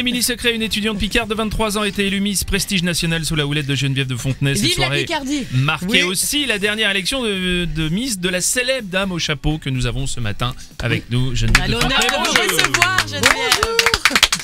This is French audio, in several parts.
Émilie Secret, une étudiante Picard de 23 ans, a été élue Miss Prestige National sous la houlette de Geneviève de Fontenay. Cette Vive la soirée Picardie marquait Oui. aussi la dernière élection de, de Miss de la célèbre dame au chapeau que nous avons ce matin avec nous, Geneviève À de l'honneur Fontenay. de vous Bonjour. recevoir, Geneviève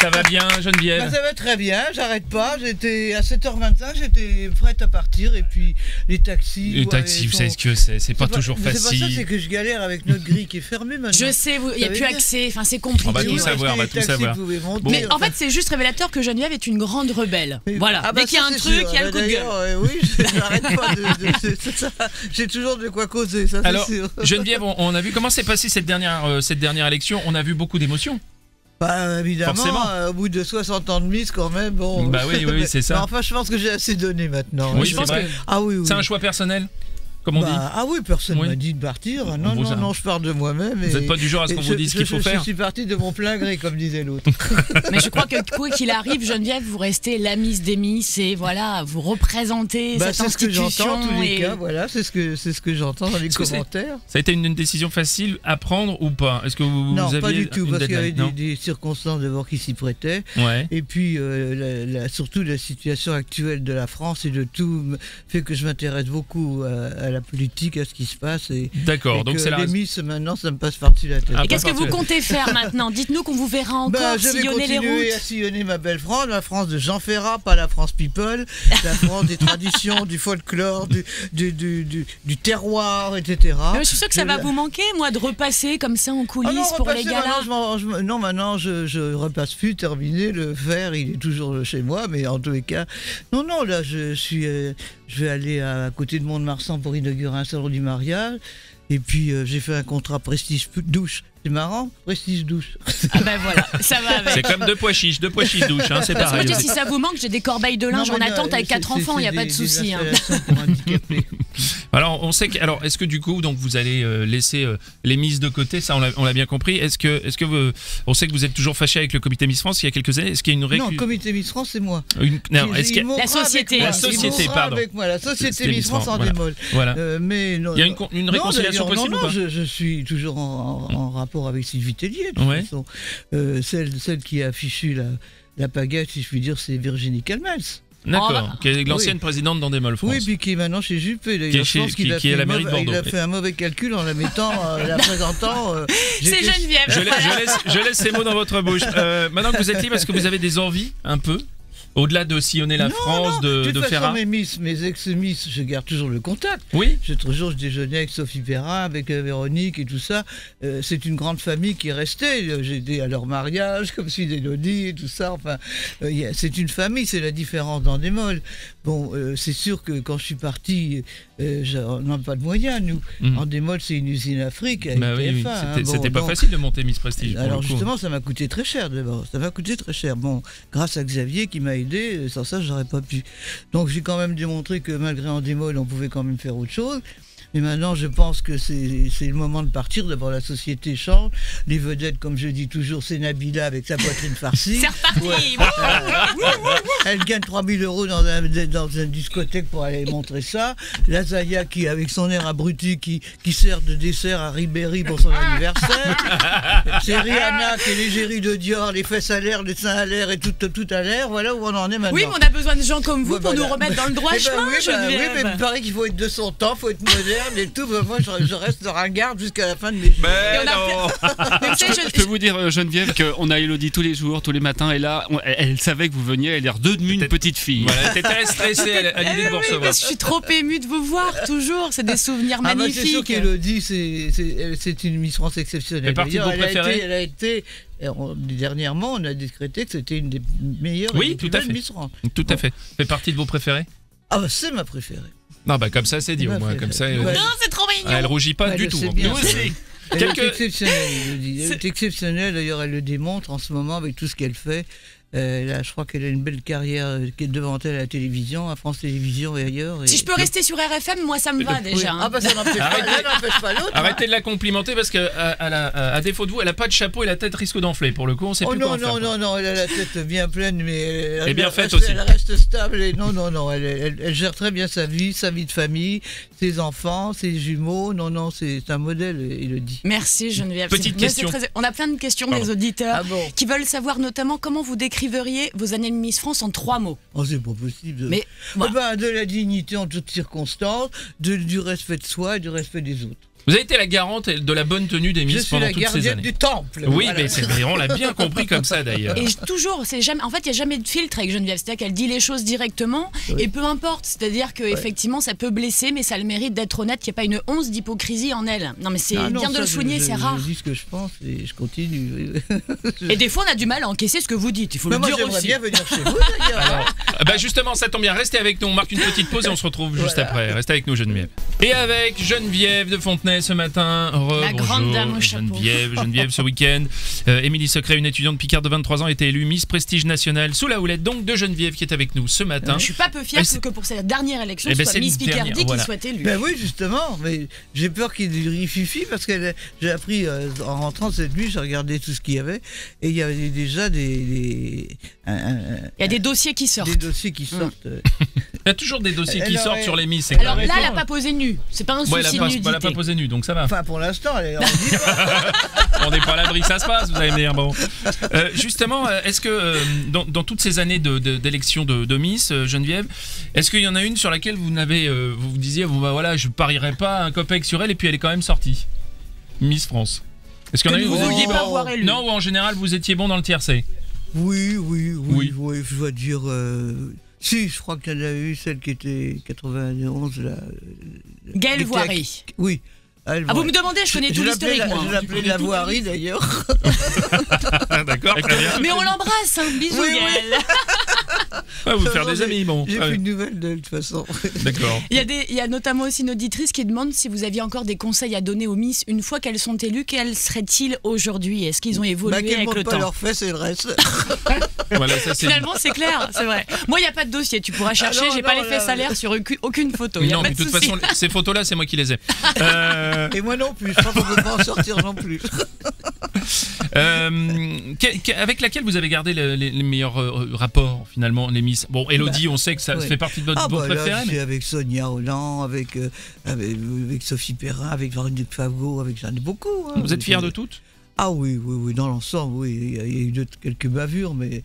Ça va bien, Bah, Geneviève ça va très bien, j'arrête pas. J'étais à 7h25, j'étais prête à partir et puis les taxis. Les ouais, taxis, vous sont- savez ce que c'est, c'est pas toujours mais C'est pas ça, c'est facile. que je galère avec notre grille qui est fermée maintenant. Je sais, il n'y a plus accès, enfin c'est On va compliqué. tout savoir, on va tout savoir. monter. Mais en fait, c'est juste révélateur que Geneviève est une grande rebelle. Voilà, Ah bah dès qu'il y a un truc, sûr. il y a le Bah, coup de gueule. euh, oui, j'arrête pas de. de-. J'ai toujours de quoi causer, ça Alors, c'est sûr. Geneviève, on, on a vu comment s'est passée cette dernière, euh, cette dernière élection? On a vu beaucoup d'émotions. Bah évidemment, Forcément. euh, au bout de 60 ans de mise quand même, bon. Bah oui, oui, oui, c'est ça. Mais enfin, je pense que j'ai assez donné maintenant. Oui, je pense vrai. que Ah oui, oui. C'est un choix personnel, comme on Bah, dit. Ah oui, personne Oui. m'a dit de partir. Non, non, a- non, je pars de moi-même. Vous n'êtes pas du genre à ce qu'on vous dise ce qu'il faut je- faire. Je suis parti de mon plein gré, comme disait l'autre. Mais je crois que quoi qu'il arrive, Geneviève, vous restez la Miss des Miss et voilà, vous représentez Bah, cette c'est ce que institution. j'entends en tous les et- cas. Voilà, c'est ce que c'est ce que j'entends dans les commentaires. Ça a été une, une décision facile à prendre ou pas? Est-ce que vous, Non, vous aviez pas du tout, parce qu'il y avait des, des circonstances d'abord qui s'y prêtaient. Ouais. Et puis, euh, la- la- surtout la situation actuelle de la France et de tout fait que je m'intéresse beaucoup à, à la politique, à ce qui se passe. D'accord, donc c'est la. Miss, maintenant, ça me passe par-dessus la tête. Ah, Et qu'est-ce que vous comptez faire maintenant? Dites-nous qu'on vous verra encore Bah, je vais sillonner les continuer à routes. sillonner ma belle France, la France de Jean Ferrat, pas la France people, la France des traditions, du folklore, du, du, du, du- du terroir, etc. Mais je suis sûre que ça Je- va vous manquer, moi, de repasser comme ça en Ah coulisses non, pour repasser, les galas. maintenant, je je non, maintenant je, je repasse plus, terminé. Le fer, il est toujours chez moi, mais en tous les cas, non, non, là je suis, euh, je vais aller à, à côté de Mont-de-Marsan pour inaugurer un salon du mariage. Et puis euh, j'ai fait un contrat prestige douche. C'est marrant, prestige douche. Ah ben voilà, ça va avec. C'est comme deux pois chiches, deux pois chiches douches, hein, c'est Parce que pareil. je dis, aussi. si ça vous manque, j'ai des corbeilles de linge Non, en attente avec quatre enfants, il n'y a pas de souci. hein. pour. Alors, on sait que, alors, est-ce que du coup, donc vous allez euh, laisser euh, les mises de côté, ça on l'a- bien compris. Est-ce que, est-ce que vous, on sait que vous êtes toujours fâché avec le comité Miss France il y a quelques années. Est-ce qu'il y a une Non, récu- comité Miss France, c'est moi. une- non, Il- est-ce qu'il y a- il mourra La société. avec moi. La société, pardon. avec moi, la société Miss France en voilà. démol. voilà. Euh, mais non, Il y a une, con- une non, réconciliation d'ailleurs, possible non, ou non, pas je, je suis toujours en, en- en rapport avec Sylvie Tellier, de toute Ouais. façon. Euh, celle, celle qui a affiché la, la pagaille, si je puis dire, c'est Virginie Calmels. D'accord. Qui est l'ancienne présidente d'Andemol France. Oui, puis qui est maintenant chez Juppé. Qui est chez- qui- a qui est la mairie de mauvaise- Il a Bordeaux. fait un mauvais calcul en la mettant, euh, la présentant. euh, C'est Geneviève. Je, la- je laisse, je laisse ces mots dans votre bouche. Euh, maintenant que vous êtes libre, est-ce que vous avez des envies, un peu? Au-delà de sillonner la Non, France, non, de, de faire mes miss, mes ex-miss, je garde toujours le contact. Oui J'ai toujours, je déjeunais avec Sophie Perrin, avec euh, Véronique et tout ça. Euh, c'est une grande famille qui est restée. Euh, J'ai aidé à leur mariage, comme celui d'Elodie et tout ça. Enfin, euh, c'est une famille, c'est la différence dans des molles. Bon, c'est sûr que quand je suis parti, on n'a pas de moyens, nous. Mhm. En démol, c'est une usine Afrique Bah oui, oui. TF1, hein. C'était Bon, pas donc- facile de monter Miss Prestige. pour alors le coup. justement, ça m'a coûté très cher d'abord. Ça m'a coûté très cher. Bon, grâce à Xavier qui m'a sans ça, j'aurais pas pu. Donc j'ai quand même démontré que malgré en démol, on pouvait quand même faire autre chose. Mais maintenant, je pense que c'est le moment de partir. D'abord, la société change. Les vedettes, comme je dis toujours, c'est Nabila avec sa poitrine farcie. C'est reparti. Elle gagne 3000 euros dans, un, dans une discothèque pour aller montrer ça. La Zaya qui, avec son air abruti, qui, qui sert de dessert à Ribéry pour son anniversaire. C'est Rihanna qui est l'égérie de Dior, les fesses à l'air, les seins à l'air et tout, tout à l'air. Voilà où on en est maintenant. Oui, mais on a besoin de gens comme vous Ouais, pour voilà. nous remettre dans le droit Eh ben chemin, oui, bah oui, mais il paraît qu'il faut être de son temps, il faut être et tout. Bah, moi, je, je reste ringarde jusqu'à la fin de mes jours. Mais non je- Je peux vous dire, euh, Geneviève, qu'on a Elodie tous les jours, tous les matins, et là, on- elle, elle savait que vous veniez, elle est redevenue une petite fille. Voilà, elle était très stressée à, à l'idée de vous Eh recevoir. je suis trop émue de vous voir toujours. C'est des souvenirs Ah bah, c'est sûr magnifiques. qu'Elodie, c'est- une Miss France exceptionnelle. Partie de D'ailleurs, vos elle a été- Elle a été, on- dernièrement, on a décrété que c'était une des meilleures Oui, et des tout plus à fait. Miss France. Tout à fait. Fait partie de vos préférés? Ah bah, c'est ma préférée. Non, bah comme ça c'est dit au moins. Comme ça, euh. Non, c'est trop mignon. elle rougit pas du tout. Nous Elle est exceptionnelle. Elle C'est- est exceptionnelle, d'ailleurs, elle le démontre en ce moment avec tout ce qu'elle fait. Euh, là, je crois qu'elle a une belle carrière euh, qui est devant elle à la télévision, à France Télévisions et ailleurs. et- Si je peux rester sur RFM, moi ça me va déjà. hein. Ah bah ça n'empêche pas, Arrêtez. hein. De la complimenter parce que à, à la- à défaut de vous, elle a pas de chapeau et la tête risque d'enfler. Pour le coup, on sait Oh plus non, quoi en non, faire. non, non, elle a la tête bien pleine, mais elle, Et bien faite reste, aussi. Elle reste stable et non, non, non, elle, elle- elle gère très bien sa vie, sa vie de famille, ses enfants, ses jumeaux. Non, non, c'est un modèle, il le dit. Merci Geneviève. Petite question. très- On a plein de questions Pardon. des auditeurs Ah bon qui veulent savoir notamment comment vous décrivez décriveriez vos années de Miss France en trois mots Oh, c'est pas possible. Mais Eh ben, de la dignité en toutes circonstances, de- du respect de soi et du respect des autres. Vous avez été la garante de la bonne tenue des Miss pendant la toutes ces gardienne années. du temple. Oui, Voilà. mais c'est vrai, on l'a bien compris comme ça d'ailleurs. Et toujours, c'est jamais. En fait, il y a jamais de filtre avec Geneviève. C'est-à-dire qu'elle dit les choses directement et peu importe. C'est-à-dire que effectivement, ça peut blesser, mais ça a le mérite d'être honnête. Qu'il n'y a pas une once d'hypocrisie en elle. Non, mais c'est Ah non, bien de ça, le souligner, c'est rare. Je dis ce que je pense et je continue. Et des fois, on a du mal à encaisser ce que vous dites. Il faut Mais le moi, dire aussi. bien venir chez vous d'ailleurs. Ah Bah justement, ça tombe bien. Restez avec nous. On marque une petite pause et on se retrouve juste après. Restez avec nous, Geneviève. Et avec Geneviève de Fontenay ce matin. Re- La grande dame au chapeau. Geneviève, Geneviève ce week-end. Euh, Émilie Secret, une étudiante Picard de 23 ans, a été élue Miss Prestige Nationale sous la houlette donc de Geneviève qui est avec nous ce matin. Je suis pas peu fière que pour cette dernière élection, Eh ce ben, soit c'est Miss une Picardie dernière, voilà. qui soit élue. Ben oui, justement, mais j'ai peur qu'il y ait du rififi parce que j'ai appris euh, en rentrant cette nuit, j'ai regardé tout ce qu'il y avait et il y avait déjà des, Il y a des dossiers qui sortent. des dossiers qui sortent. euh. Il y a toujours des dossiers qui Elle sortent sur les Miss. Alors là, elle n'a pas posé nu. C'est pas un Ouais, elle a souci pas, de elle a pas posé nu, donc ça va. Enfin, pour l'instant, elle est on n'est pas à l'abri que ça se passe, vous allez me dire. Bon. Euh, justement, euh, est-ce que euh, dans, dans toutes ces années de- de- d'élection de, de Miss, euh, Geneviève, est-ce qu'il y en a une sur laquelle vous n'avez, euh, vous vous disiez, bon bah voilà, je parierais pas un copec sur elle et puis elle est quand même sortie? Miss France. Est-ce qu'il y en a une vous où vous vouliez étiez pas bon? voir élu. Non, ou en général vous étiez bon dans le tiercé? Oui, oui, Oui. oui, oui, je dois dire. euh, Si, je crois qu'il y en a eu celle qui était 91 là. Gaëlle Qui était- Voirie. Oui. Elle, Ah, vous me demandez, je connais Je tout l'historique, la-. Je l'appelais la voirie d'ailleurs. D'accord, très bien. Mais on l'embrasse, hein. bisous Oui, oui. Vous faire des amis, bon. J'ai Ouais, plus de nouvelles d'elle de toute façon. D'accord. Il y, a des, il y a notamment aussi une auditrice qui demande si vous aviez encore des conseils à donner aux Miss une fois qu'elles sont élues, quels seraient-ils aujourd'hui? Est-ce qu'ils ont évolué Bah, avec le pas temps? leurs fesses et le reste. Voilà, ça c'est. Finalement, c'est clair, c'est vrai. Moi, il n'y a pas de dossier, tu pourras chercher, non, j'ai pas non, l'effet là, salaire sur aucune, photo. Non, mais de toute façon, ces photos-là, c'est moi qui les ai. Euh, Et moi non plus, je pense qu'on peut pas en sortir non plus. Euh, que- que- avec laquelle vous avez gardé le- les, les meilleurs euh, rapports finalement, les Miss? Bon, Elodie, on sait que ça ouais. fait partie de votre, Ah votre bah là, mais- avec Sonia Holland, avec, euh, avec, avec Sophie Perrin, avec Véronique Fagot, avec j'en ai beaucoup. hein. Vous êtes fiers de toutes? Ah oui, oui, oui, dans l'ensemble, oui. Il y a, il y a eu de- quelques bavures, mais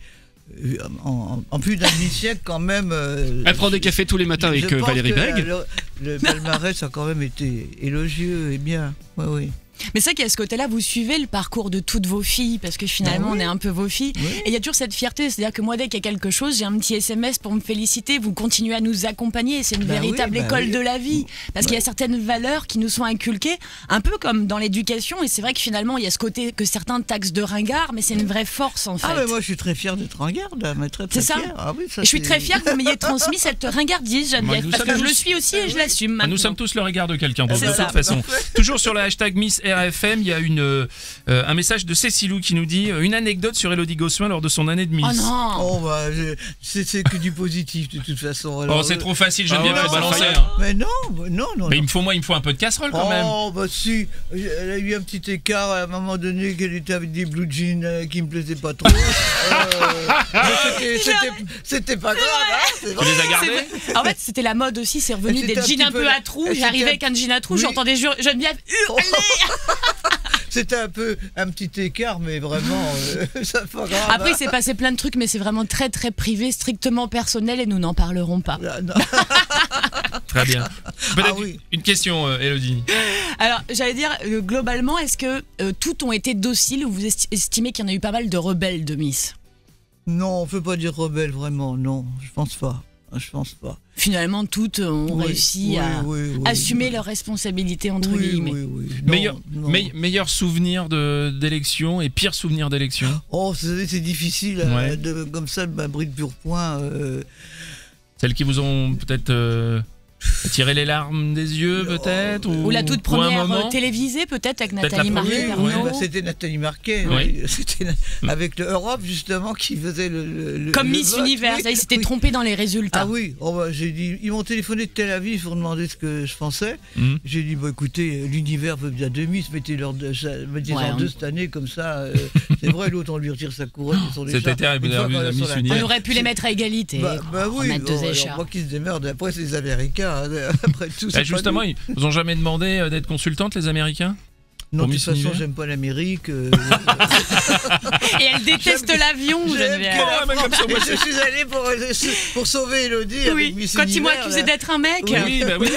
en, plus d'un demi-siècle quand même. euh, Elle prend des cafés tous les matins avec je pense Valérie Beg. Le, le palmarès a quand même été élogieux et bien. Oui, oui. Mais c'est vrai qu'à ce côté-là, vous suivez le parcours de toutes vos filles, parce que finalement, Ah oui. on est un peu vos filles. Oui. Et il y a toujours cette fierté, c'est-à-dire que moi, dès qu'il y a quelque chose, j'ai un petit SMS pour me féliciter, vous continuez à nous accompagner, c'est une Bah oui, véritable bah école oui. de la vie. Parce qu'il y a certaines valeurs qui nous sont inculquées, un peu comme dans l'éducation, et c'est vrai que finalement, il y a ce côté que certains taxent de ringard, mais c'est une vraie force en fait. Ah, mais moi, je suis très fier d'être en garde, hein, mais très, très C'est ça. Ah, oui, ça, je suis très fière que vous m'ayez transmis cette ringardise, Geneviève, parce que je le suis aussi et je l'assume Ah, maintenant. Nous sommes tous le regard de quelqu'un de toute façon. Toujours sur le hashtag Miss RFM, il y a une, euh, un message de Cécilou qui nous dit euh, une anecdote sur Elodie Gossuin lors de son année de Miss. Oh non Oh, bah, je- c'est que du positif, de toute façon. Oh, c'est euh, trop facile, Geneviève, Ah ouais, faut ça balancer. hein. Mais non, bah, non, non. Mais non. il me faut, moi, il me faut un peu de casserole quand même. Oh, bah si, elle a eu un petit écart à un moment donné qu'elle était avec des blue jeans euh, qui me plaisaient pas trop. Euh, mais c'était- pas grave, hein, Tu les as gardés En fait, c'était la mode aussi, c'est revenu des jeans un peu à trous. J'arrivais avec un jean à trous, Oui. j'entendais Geneviève hurler. C'était un peu un petit écart, mais vraiment, euh, ça fait pas grave. Après, il hein. s'est passé plein de trucs, mais c'est vraiment très très privé, strictement personnel, et nous n'en parlerons pas. Ah, non. Très bien. Ah oui. une question, euh, Elodie. Alors, j'allais dire, euh, globalement, est-ce que euh, toutes ont été dociles ou vous esti- estimez qu'il y en a eu pas mal de rebelles de Miss? Non, on peut pas dire rebelle, vraiment, non, je pense pas. Je pense pas. Finalement, toutes ont Oui, réussi oui, à oui, oui. assumer leurs responsabilités, entre oui, guillemets. oui, oui. Non, meilleur, non. me- meilleur souvenir de- d'élection et pire souvenir d'élection Oh, vous savez, c'est difficile, euh, Ouais. de, comme ça, de m'abri de pur point. euh, Celles qui vous ont peut-être euh, tiré les larmes des yeux, peut-être Ou la toute ou un première moment euh, télévisée, peut-être, avec Peut-être Nathalie Marquet, Oui, bah, c'était Nathalie Marquet, Oui. oui. C'était avec le Europe justement qui faisait le, Comme le Miss vote, Univers, oui. ça, il s'était Oui. trompé dans les résultats. Ah oui, oh, bah, j'ai dit, ils m'ont téléphoné de Tel Aviv pour demander ce que je pensais. Hmm. J'ai dit, bah, écoutez, l'univers veut bien deux Miss, mettez-leur deux, ça- mettez-en Ouais, on- deux cette année comme ça. euh, c'est vrai, l'autre on lui retire sa couronne son C'était terrible. On aurait pu les mettre à égalité. Bah, bah oui, moi qui se démerde, après c'est les Américains, hein, après tout. C'est pas justement, nous. ils vous ont jamais demandé euh, d'être consultante, les Américains Non, de toute façon, Univers j'aime pas l'Amérique. euh, Et elle déteste l'avion, Geneviève. la. Et je suis allée pour, pour sauver Elodie avec Oui, Miss quand ils m'ont Univers, accusé d'être un mec. Oui, bah oui.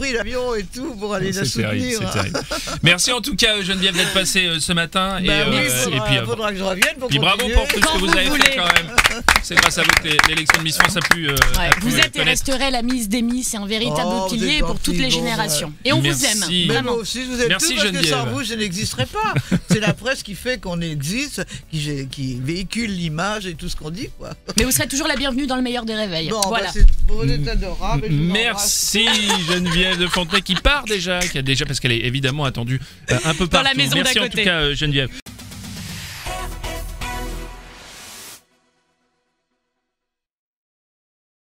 Pris l'avion et tout pour aller la soutenir. terrible. Merci en tout cas Geneviève d'être passée euh, ce matin. Et, Bah euh, oui, et faudra, puis, euh, faudra que je revienne pour bravo pour tout ce que vous vous avez fait voulez. quand même. C'est grâce à vous que l'é- l'élection de Miss France a pu. euh, Ouais, a pu vous êtes et resterez la Miss des Miss, c'est un véritable Oh, pilier êtes pour toutes les bon, générations. Et on Merci. vous aime, vraiment. moi aussi, je vous aime Merci, parce que Geneviève. sans vous, je n'existerais pas. C'est la presse qui fait qu'on existe, qui, véhicule l'image et tout ce qu'on dit. Quoi. Mais vous serez toujours la bienvenue dans le meilleur des réveils. Bon, voilà. bah, c'est vous êtes adorable. et je vous embrasse. Merci Geneviève de Fontenay qui part déjà, qui a déjà parce qu'elle est évidemment attendue euh, un peu Dans partout. la maison Merci en côté. tout cas euh, Geneviève.